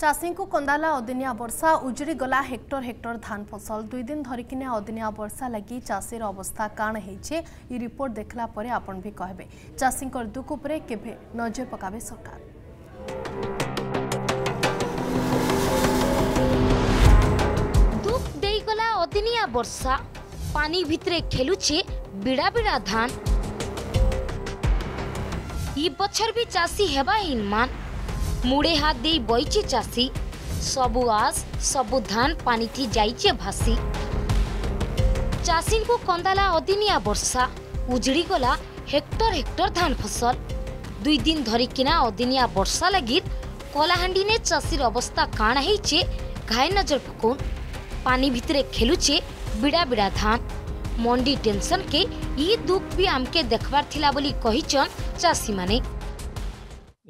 ଚାଷୀଙ୍କୁ କନ୍ଦାଲା ଅଦିନିଆ ବର୍ଷା ଉଜୁଡ଼ିଗଲା ହେକ୍ଟର ହେକ୍ଟର ଧାନ ଫସଲ ଦୁଇ ଦିନ ଧରିକିନା ଅଦିନିଆ ବର୍ଷା ଲାଗି ଚାଷୀର ଅବସ୍ଥା କାଣ ହେଇଛି ଏ ରିପୋର୍ଟ ଦେଖିଲା ପରେ ଆପଣ ବି କହିବେ ଚାଷୀଙ୍କର ଦୁଃଖ ଉପରେ କେବେ ନଜର ପକାବେ ସରକାର ଦେଇଗଲା ଅଦିନିଆ ବର୍ଷା ପାଣି ଭିତରେ ଖେଲୁଛି ବିଡ଼ା ବିଡ଼ା ଧାନ ଇ ବଛର ବି ଚାଷୀ ହେବା ଇନମାନ মুড়ে হাত দিয়ে বইছে চাষী সবু আশ সবু ধান পানিথি যাইছে ভাসি চাষীঙ্কু কন্দালা অদিনিয়া বর্ষা উজড়ি গলা হেক্টর হেক্টর ধান ফসল দুই দিন ধরিকিনা অদিনিয়া বর্ষা লাগি কলাহান্ডি নে চাষীর অবস্থা কাণা হয়েছে ঘায়ে নজর পকাউন পানি ভিতরে খেলুছে বিড়া বিড়া ধান মন্ডি টেনশন के ये दुख भी आमके देखबार थिला बोली कहिचन चासी माने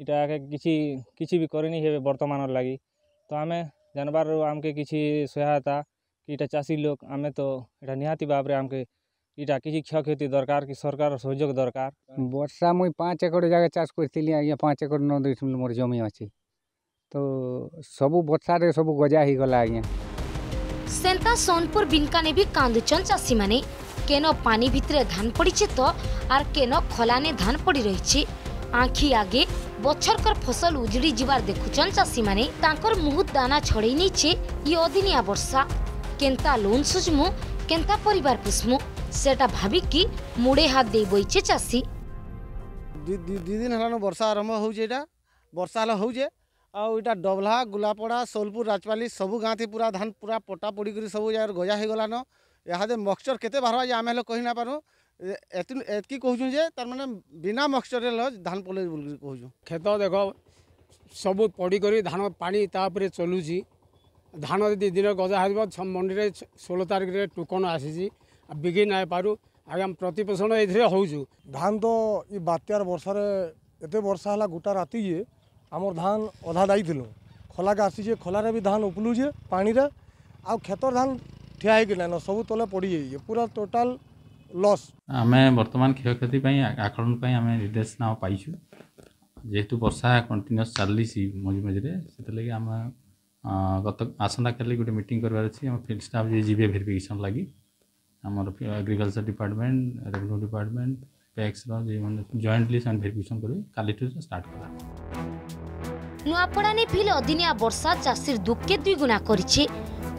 इटा आगे किसी किसी भी करनी बर्तमान लगी तो आम जानवर आमके किसी सहायता इटा चाषी लोक आम तो यहाँ निहाती भाव में आमके इटा किसी क्षय क्षति दरकार कि सरकार सहयोग दरकार बर्षा मुई पाँच एकड़ जगह चाष करी आज पाँच एकड़ न दे मोर जमी अच्छे तो सब बर्षा सब गजा ही गला आज सेन्ता सोनपुर बिनकाने भी कांदुचन चाषी मैंने केन पानी भितर धान पड़चे तो आर केन खलाने धान पड़ रही आखि आगे বছরকর ফসল উজড়ি যাবার দেখুছন চাষী মানে তাঁকর মুহূর্ত দানা ছড়াই নিয়েছে ই অদিনিয়া বর্ষা কেন্তা লোন সুজমু কেন্তা পরিবার পুষমু সেটা ভাবিকি মুড়ে হাত দিয়ে বইছে চাষী দুই দিন হলানো বর্ষা আরম্ভ হচ্ছে এটা বর্ষা হলো হচ্ছে ଆଉ ଇଟା ଡବ୍ଲା ଗୁଲାପଡ଼ା ସୋଲପୁର ରାଜପାଲି ସବୁ ଗାଁଥି ପୁରା ଧାନ ପୁରା ପଟା ପଡ଼ିକରି ସବୁ ଜାଗାରେ ଗଜା ହେଇଗଲାନ ଇହାଦେ ମକ୍ସଚର୍ କେତେ ବାହାରବା ଯେ ଆମେ ହେଲେ କହି পারু ଏତିକି କହୁଛୁ ଯେ ତାରମାନେ ବିନା ମକ୍ସଚରରେ ଧାନ ପଲେଇ ବୋଲି କହୁଛୁ କ୍ଷେତ ଦେଖ ସବୁ ପଡ଼ିକରି ଧାନ ପାଣି ତାପରେ ଚଲୁଛି ଧାନ ଯଦି ଦିନେ ଗଜା ହେଇଯିବ ମଣ୍ଡିରେ ଷୋହଳ ତାରିଖରେ ଟୋକନ ଆସିଛି ବିକି ନାଇଁ ପାରୁ ଆଜ୍ଞା ପ୍ରତିପୋଷଣ ଏଥିରେ ହେଉଛୁ ଧାନ ତ ଇ ବାତ୍ୟାର ବର୍ଷାରେ ଏତେ ବର୍ଷା ହେଲା ଗୋଟା ରାତି ଯେ ଆମର ଧାନ ଅଧା ଯାଇଥିଲୁ ଖଲାକେ ଆସିଛେ ଖଲାରେ ବି ଧାନ ଉପୁଲୁଛେ ପାଣିରେ ଆଉ କ୍ଷେତର ଧାନ ଠିଆ ହେଇକି ନାଇଁନ ସବୁ ତଳେ ପଡ଼ିଯାଇଛି ପୁରା ଟୋଟାଲ লস ଆମେ ବର୍ତ୍ତମାନ କ୍ଷୟକ୍ଷତି ପାଇଁ ଆକଳନ ପାଇଁ ଆମେ ନିର୍ଦ୍ଦେଶନାମା ପାଇଛୁ ଯେହେତୁ ବର୍ଷା କଣ୍ଟିନ୍ୟୁଅସ୍ ଚାଲିଛି ମଝି ମଝିରେ ସେଥିଲାଗି ଆମେ ଗତ ଆସନ୍ତାକାଲି ଗୋଟେ ମିଟିଂ କରିବାର ଅଛି ଆମ ଫିଲ୍ଡ ଷ୍ଟାଫ୍ ଯିଏ ଯିବେ ଭେରିଫିକେସନ୍ ଲାଗି ଆମର ଏଗ୍ରିକଲଚର ଡିପାର୍ଟମେଣ୍ଟ ରେଭିନ୍ୟୁ ଡିପାର୍ଟମେଣ୍ଟ ପ୍ୟାକ୍ସର ଯେଉଁମାନେ ଜଏଣ୍ଟଲି ସେମାନେ ଭେରିଫିକେସନ୍ କରିବେ କାଲିଠୁ ଷ୍ଟାର୍ଟ କରିବା ନୂଆପଡ଼ାରେ ଫିଲ୍ ଅଦିନିଆ ବର୍ଷା ଚାଷୀର ଦୁଃଖେ ଦ୍ୱିଗୁଣା କରିଛି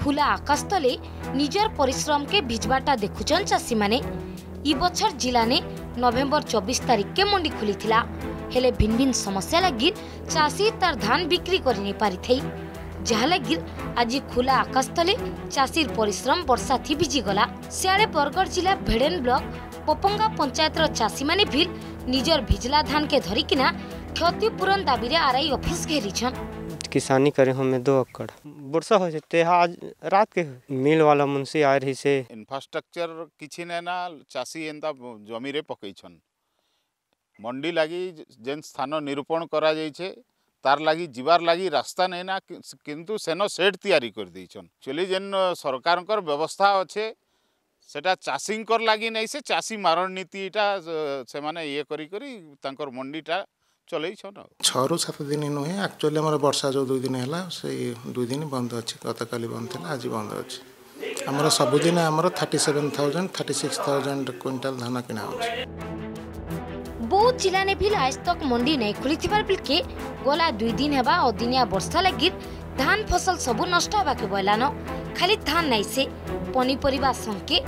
খোলা আকাশ তলে নিজের পরিশ্রমকে ভিজবাটা দেখুছন চাষী মানে ই বছর জিলানে নভেম্বর চব্বিশ তারিখকে মন্ডি খুলিলা হলে ভিন ভিন সমস্যা লাগি চাষী তার ধান বিক্রি করে নি পারিথাই ଯାହା ଲାଗି ଆଜି ଖୋଲା ଆକାଶ ତଳେ ଚାଷୀର ପରିଶ୍ରମ ବର୍ଷା ଥି ଭିଜିଗଲା ସିଆଡ଼େ ବରଗଡ଼ ଜିଲ୍ଲା ଭେଡ଼େନ୍ ବ୍ଲକ ପପଙ୍ଗା ପଞ୍ଚାୟତର ଚାଷୀମାନେ ଭିଲ୍ ନିଜର ଭିଜିଲା ଧାନକେ ଧରିକିନା କ୍ଷତିପୂରଣ ଦାବିରେ ଆର୍ଆଇ ଅଫିସ୍ ଘେରିଛନ୍ किसानी करे हमें दो अक्कड़ वर्षा हो जाते आज रात के मिल वाला मुंशी आए रही से इन्फ्रास्ट्रक्चर किसी ने ना चाषी एंता जमी रे पकईछन मंडी लगी जेन स्थान निरूपण करा जाइछे তার লাগি যাবার লাগি রাস্তা নেই না কিন্তু সেন সেড তৈরি করে দিয়েছেন চলি যেন সরকারঙ্কর ব্যবস্থা অছে সেটা চাষীঙ্কর লাগি নাই সে চাষী মারণনীতিটা সেমানে ইয়ে করি করি তাঙ্কর মন্ডিটা ଚଲେଇଛ ନା ଛଅରୁ ସାତ ଦିନ ନୁହେଁ ଆକ୍ଚୁଆଲି ଆମର ବର୍ଷା ଯେଉଁ ଦୁଇ ଦିନ ହେଲା ସେଇ ଦୁଇ ଦିନ ବନ୍ଦ ଅଛି ଗତକାଲି ବନ୍ଦ ଥିଲା ଆଜି ବନ୍ଦ ଅଛି ଆମର ସବୁଦିନ ଆମର thirty seven thousand thirty six thousand quintal धान किना हो बौद्ध जिला ने भी आज तक मंडी नहीं खुली थिबार बिलके गला दुई दिन हेबा अदिनिया वर्षा लागि धान फसल सबु नष्ट हेबा के बयलान खाली धान नाही से पनीपरिबा संके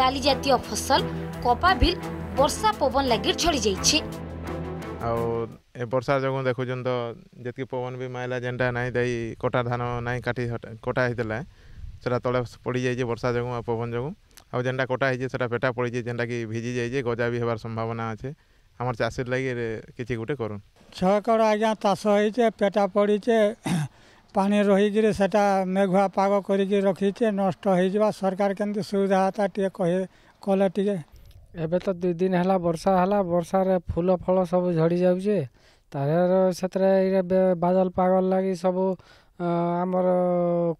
डाली जातीय फसल कपा बिल वर्षा पवन लागि झड़ी जाइछे और ଏ ବର୍ଷା ଯୋଗୁଁ ଦେଖୁଛନ୍ ତ ଯେତ୍କି ପବନ ବି ମାଇଲା ଯେନ୍ଟା ନାଇଁ ଦେଇ କଟା ଧାନ ନାଇଁ କାଟି କଟା ହେଇଥିଲା ସେଟା ତଳେ ପଡ଼ିଯାଇଛି ବର୍ଷା ଯୋଗୁଁ ଆଉ ପବନ ଯୋଗୁଁ ଆଉ ଯେନ୍ଟା କଟା ହେଇଛି ସେଟା ପେଟା ପଡ଼ିଛି ଯେନ୍ଟାକି ଭିଜି ଯାଇଛି ଗଜା ବି ହେବାର ସମ୍ଭାବନା ଅଛେ ଅଛି আমার ଲାଗି କିଛି ଗୋଟେ କରୁନ୍ ଛଅ ছয়কর ଆଜ୍ଞା ଚାଷ ହେଇଛେ ପେଟା ପଡ଼ିଛେ ପାଣି ରହିକିରି ସେଟା ମେଘୁଆ ପାଗ করিকি ରଖିଛେ ନଷ୍ଟ ହେଇଯିବା যা କେମିତି ସୁବିଧା ହେତା ଟିକେ টিকি କଲେ ଟିକେ ଏବେ ତ ଦୁଇ ଦିନ ହେଲା ବର୍ଷା ହେଲା ବର୍ଷାରେ ଫୁଲ ଫଳ ସବୁ ଝଡ଼ି ଯାଉଛେ ତାର ସେଥିରେ ବାଦଲ ପାଗଲ ଲାଗି ସବୁ ଆମର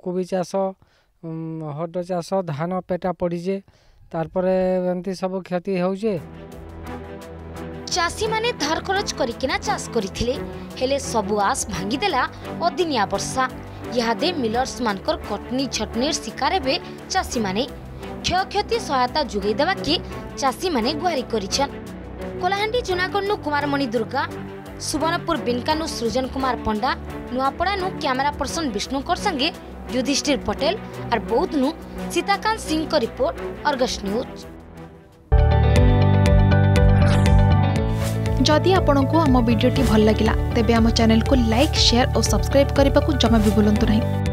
କୋବି ଚାଷ ହଡ଼ ଚାଷ ଧାନ ପେଟା ପଡ଼ିଛେ ତାପରେ ଏମିତି ସବୁ କ୍ଷତି ହେଉଛେ ଚାଷୀମାନେ ଧାର ଖରଚ କରିକିନା ଚାଷ କରିଥିଲେ ହେଲେ ସବୁ ଆଶ ଭାଙ୍ଗିଦେଲା ଅଦିନିଆ ବର୍ଷା ଇହାଦେ ମିଲର୍ସମାନଙ୍କର କଟନି ଛଟନିର ଶିକାର ଏବେ ଚାଷୀମାନେ କ୍ଷୟକ୍ଷତି ସହାୟତା ଯୋଗାଇ ଦେବାକେ ଚାଷୀମାନେ ଗୁହାରି କରିଛନ୍ କଲାହାଣ୍ଡି ଜୁନାଗଡ଼ନୁ କୁମାରମଣି ଦୁର୍ଗା ସୁବର୍ଣ୍ଣପୁର ବିନକାନୁ ସୃଜନ କୁମାର ପଣ୍ଡା ନୂଆପଡ଼ାନୁ କ୍ୟାମେରା ପର୍ସନ ବିଷ୍ଣୁଙ୍କର ସାଙ୍ଗେ युधिष्ठिर पटेल और बौद्ध नु सीताकांत सिंह का रिपोर्ट अर्गस न्यूज जदि आपण को आम भिडी भल लगा तेब आम चेल को लाइक सेयार और सब्सक्राइब करने को जमा भी बुलां नहीं